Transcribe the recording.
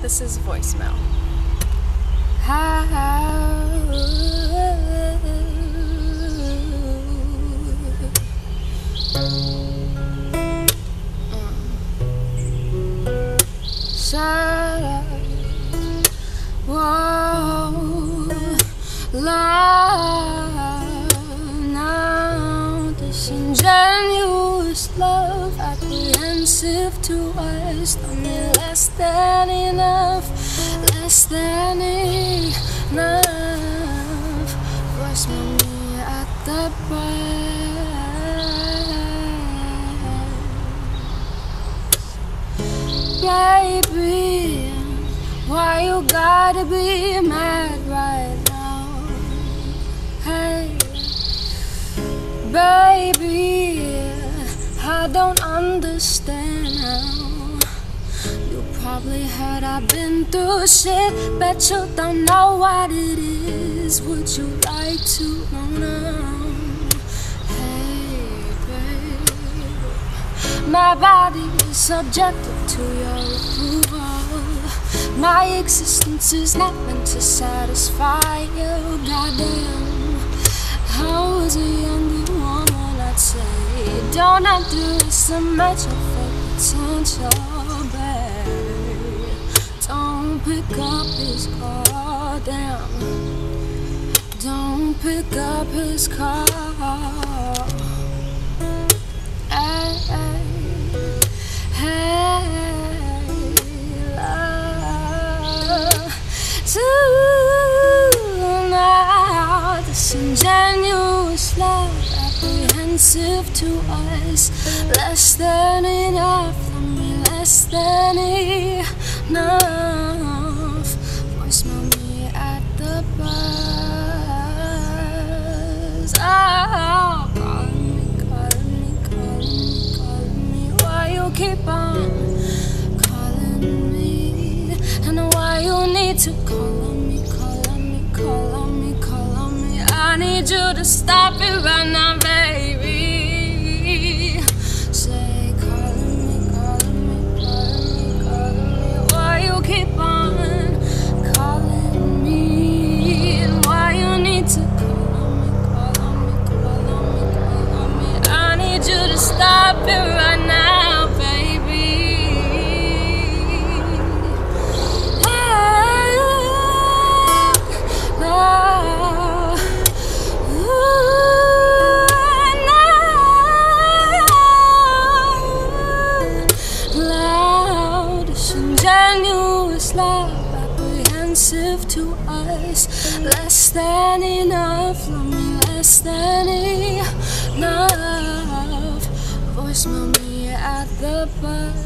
This is voicemail. Shut up. Whoa, disingenuous love, apprehensive to us, only less than enough, less than enough. Voice me at the bar. Baby, why you gotta be mad right now? Hey, baby, don't understand how. You probably heard I've been through shit, but you don't know what it is. Would you like to know now? Hey, babe. My body is subjected to your approval. My existence is not meant to satisfy you. Goddamn, I was a younger I'd Don't underestimate your full potential, babe. Don't pick up his call, damn. Don't pick up his call. Hey, hey, love. Tonight, apprehensive to us, less than enough, only less than enough. Voicemail me at the bus. Oh, ah, calling me, calling me, calling me, calling me. Why you keep on calling me? And why you need to call on me, call on me, call on me, call on me. I need you to stop it right now, apprehensive to us, less than enough, lonely, less than enough. Voicemail me at the bus.